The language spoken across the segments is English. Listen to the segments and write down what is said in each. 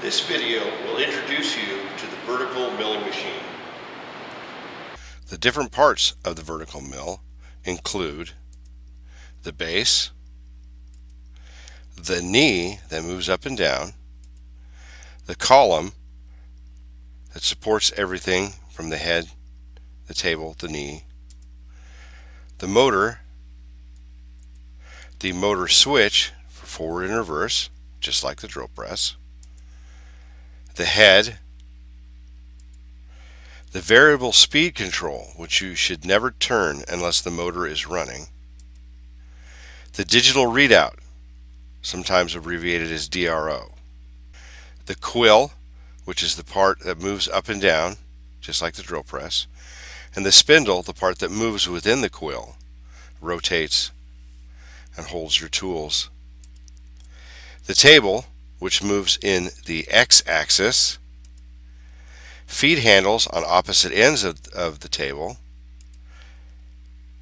This video will introduce you to the vertical milling machine. The different parts of the vertical mill include the base, the knee that moves up and down, the column that supports everything from the head, the table, the knee, the motor, the motor switch for forward and reverse, just like the drill press, the head, the variable speed control, which you should never turn unless the motor is running, the digital readout, sometimes abbreviated as DRO, the quill, which is the part that moves up and down, just like the drill press, and the spindle, the part that moves within the quill, rotates and holds your tools. The table, which moves in the x-axis, feed handles on opposite ends of, of the table,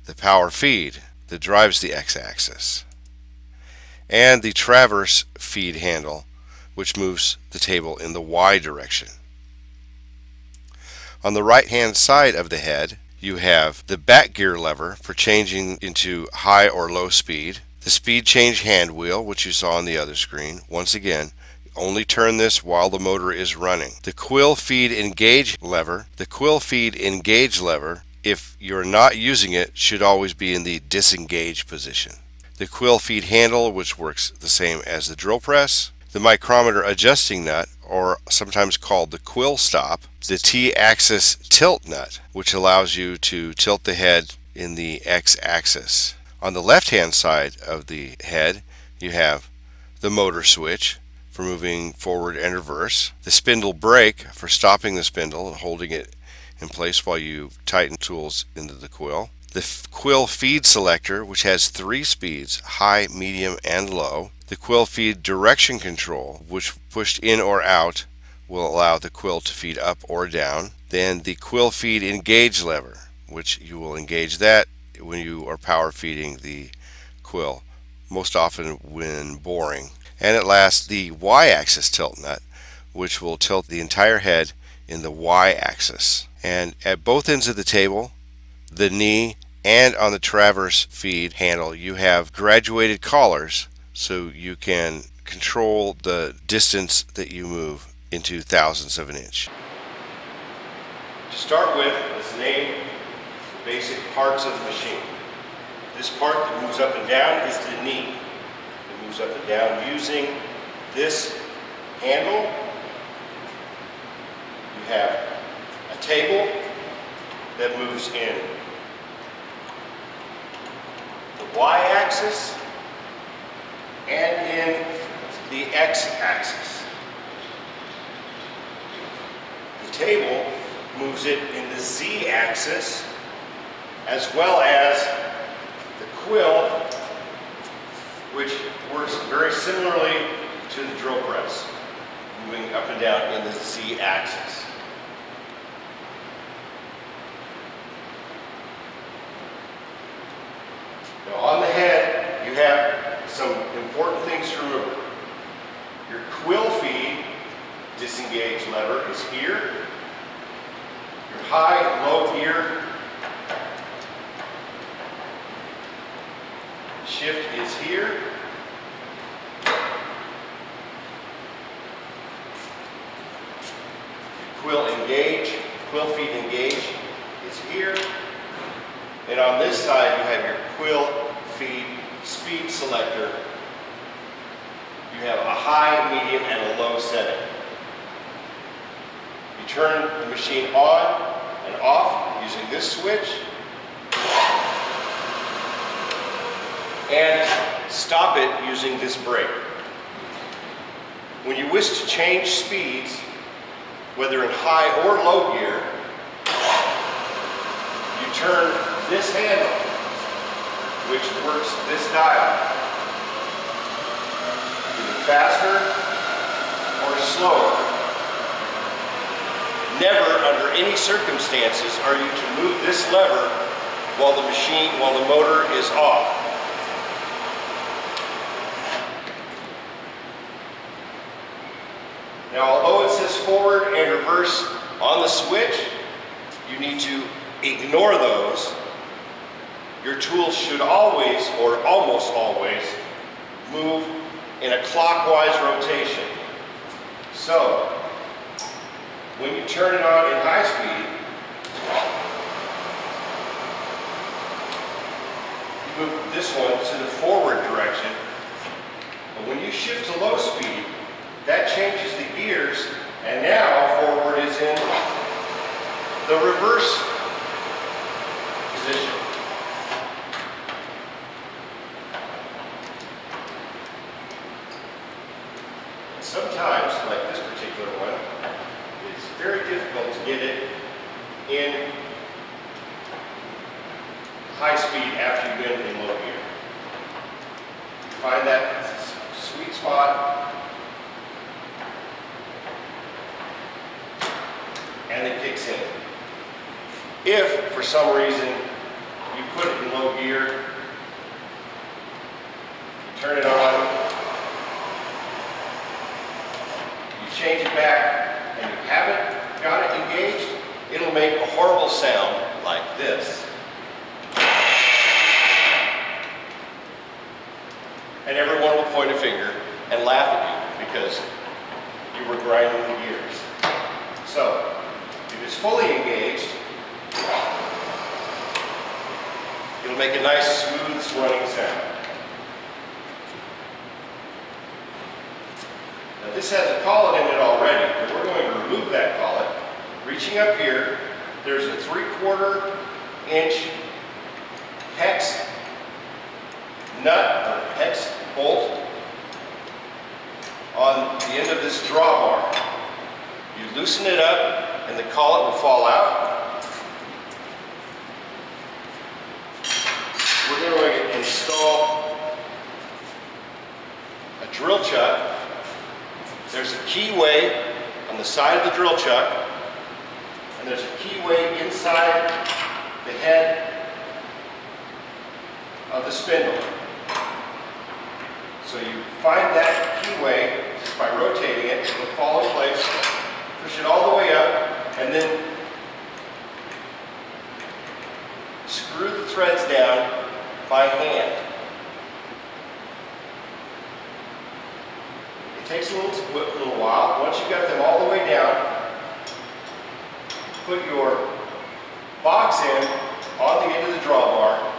the power feed that drives the x-axis, and the traverse feed handle which moves the table in the Y direction. On the right hand side of the head, you have the back gear lever for changing into high or low speed, the speed change hand wheel, which you saw on the other screen. Once again, only turn this while the motor is running. The quill feed engage lever, the quill feed engage lever, if you're not using it, should always be in the disengage position. The quill feed handle, which works the same as the drill press, the micrometer adjusting nut, or sometimes called the quill stop, the T-axis tilt nut, which allows you to tilt the head in the X-axis. On the left-hand side of the head, you have the motor switch for moving forward and reverse, the spindle brake for stopping the spindle and holding it in place while you tighten tools into the quill, the quill feed selector, which has three speeds, high, medium, and low, the quill feed direction control, which pushed in or out will allow the quill to feed up or down. Then the quill feed engage lever, which you will engage that when you are power feeding the quill, most often when boring. And at last, the Y-axis tilt nut, which will tilt the entire head in the Y-axis. And at both ends of the table, the knee, and on the traverse feed handle, you have graduated collars so you can control the distance that you move into thousandths of an inch. To start with, let's name basic parts of the machine. This part that moves up and down is the knee. It moves up and down using this handle. You have a table that moves in the y-axis and in the x-axis. The table moves it in the z-axis as well as the quill which works very similarly to the drill press, moving up and down in the z-axis. Now on the head you have some important things to remember. Your quill feed disengage lever is here. Your high, and low gear shift is here. quill engage, quill feed engage is here. And on this side you have your quill feed speed selector, you have a high, medium, and a low setting. You turn the machine on and off using this switch, and stop it using this brake. When you wish to change speeds, whether in high or low gear, you turn this handle which works this dial. Either faster or slower. Never under any circumstances are you to move this lever while the machine, while the motor is off. Now, although it says forward and reverse on the switch, you need to ignore those. Your tool should always, or almost always, move in a clockwise rotation. So, when you turn it on in high speed, you move this one to the forward direction. But when you shift to low speed, that changes the gears, and now forward is in the reverse position. And sometimes, like this particular one, it's very difficult to get it in high speed after you've been in low gear. Find that s- sweet spot and it kicks in. If, for some reason, you put it in low gear, you turn it on, you change it back, and you haven't got it engaged, it'll make a horrible sound like this. And everyone will point a finger and laugh at you because you were grinding the gears. Fully engaged, it'll make a nice, smooth running sound. Now this has a collet in it already, but we're going to remove that collet. Reaching up here, there's a three-quarter inch hex nut or hex bolt on the end of this drawbar. You loosen it up and the collet will fall out. We're going to install a drill chuck. There's a keyway on the side of the drill chuck and there's a keyway inside the head of the spindle. So you find that keyway just by rotating it, it'll fall in place, push it all the way up, and then screw the threads down by hand. It takes a while. Once you've got them all the way down, put your box end on the end of the drawbar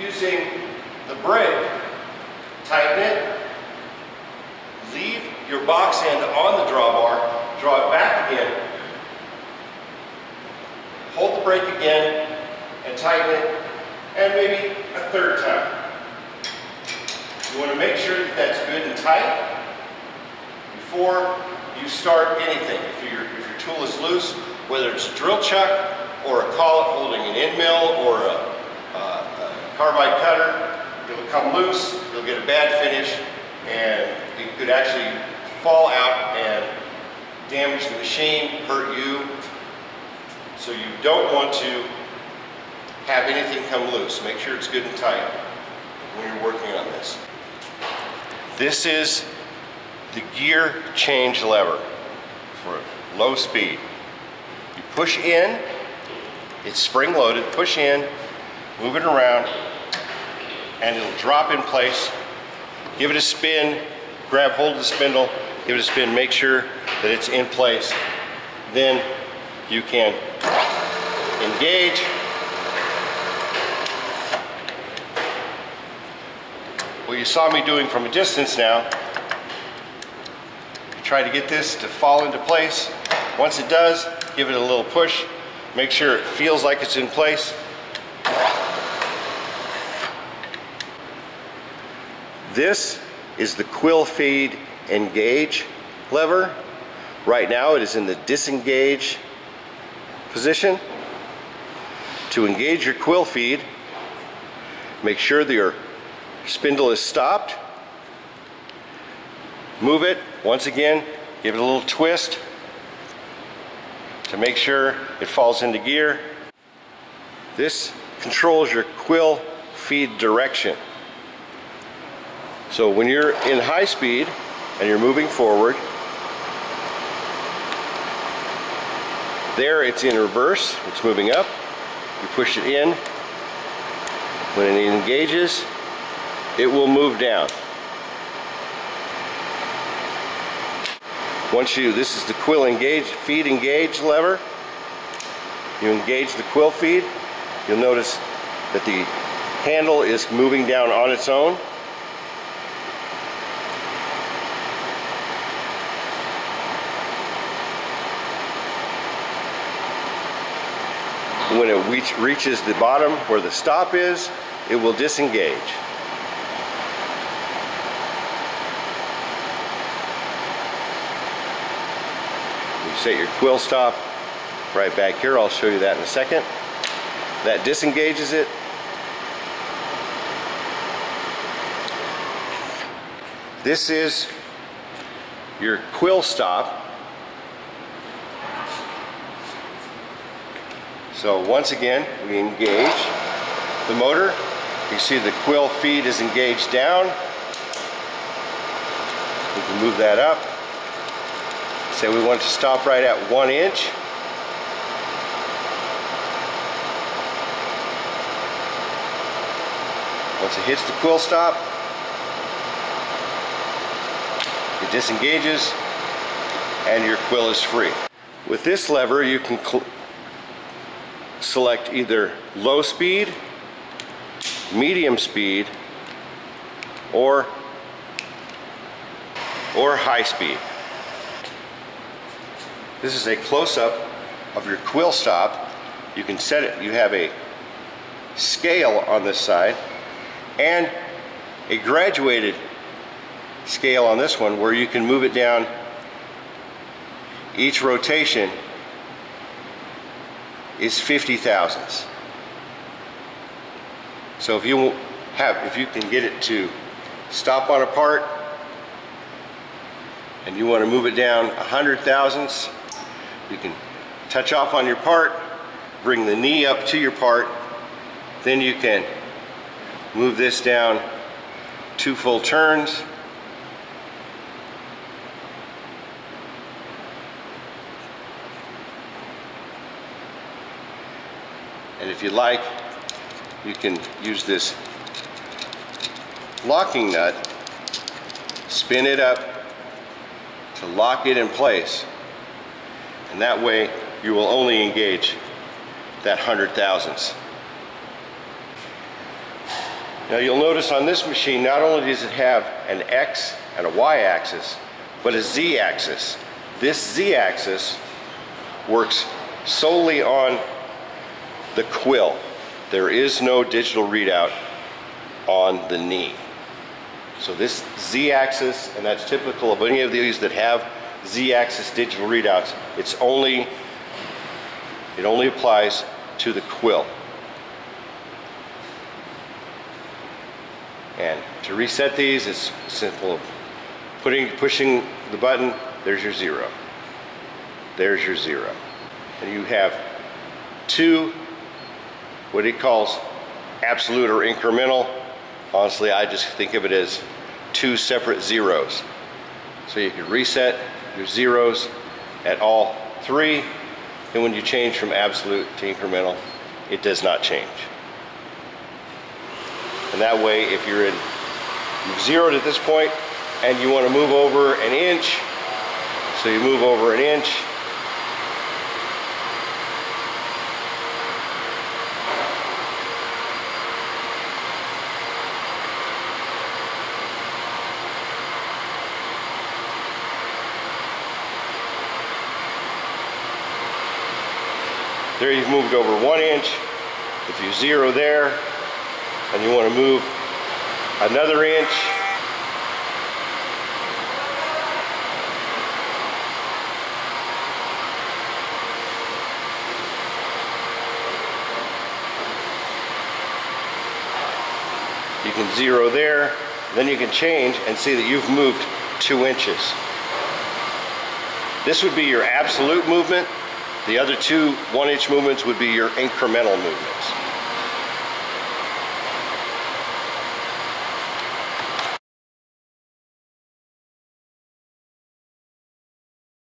using the brake, tighten it, leave your box end on the drawbar, draw it back again, hold the brake again, and tighten it, and maybe a third time. You want to make sure that that's good and tight before you start anything. If your, if your tool is loose, whether it's a drill chuck or a collet holding an end mill or a, a carbide cutter, it'll come loose, you'll get a bad finish, and it could actually fall out and damage the machine, hurt you. So you don't want to have anything come loose. Make sure it's good and tight when you're working on this. This is the gear change lever for low speed. You push in, it's spring loaded, push in, move it around, and it'll drop in place. Give it a spin, grab hold of the spindle, give it a spin, make sure that it's in place. Then you can engage. What you saw me doing from a distance now, try to get this to fall into place. Once it does, give it a little push. Make sure it feels like it's in place. This is the quill feed engage lever. Right now it is in the disengage position. To engage your quill feed, make sure that your spindle is stopped. Move it, once again, give it a little twist to make sure it falls into gear. This controls your quill feed direction. So when you're in high speed, and you're moving forward. There it's in reverse, it's moving up. You push it in. When it engages, it will move down. Once you, this is the quill engage, feed engage lever. You engage the quill feed. You'll notice that the handle is moving down on its own. When it reach, reaches the bottom where the stop is, it will disengage. Set your quill stop right back here. I'll show you that in a second. That disengages it. This is your quill stop. So once again, we engage the motor. You see the quill feed is engaged down. We can move that up. Say we want to stop right at one inch. Once it hits the quill stop, it disengages and your quill is free. With this lever you can select either low speed, medium speed, or, or high speed. This is a close-up of your quill stop. You can set it, you have a scale on this side and a graduated scale on this one where you can move it down each rotation is 50 thousandths. So if you have, if you can get it to stop on a part and you want to move it down 100 thousandths, you can touch off on your part, bring the knee up to your part, then you can Move this down two full turns. And if you like, you can use this locking nut, spin it up to lock it in place. And that way you will only engage that hundred thousandths. Now you'll notice on this machine, not only does it have an X and a Y axis, but a Z axis. This Z axis works solely on the quill. There is no digital readout on the knee. So this Z axis, and that's typical of any of these that have Z axis digital readouts, it's only, it only applies to the quill. And to reset these, it's simple. Putting, pushing the button, there's your zero. There's your zero. And you have two, what he calls absolute or incremental. Honestly, I just think of it as two separate zeros. So you can reset your zeros at all three, and when you change from absolute to incremental, it does not change. And that way, if you're in, you've zeroed at this point and you want to move over an inch, so you move over an inch, There you've moved over one inch. If you zero there, and you want to move another inch you can zero there then you can change and see that you've moved two inches this would be your absolute movement the other two one inch movements would be your incremental movements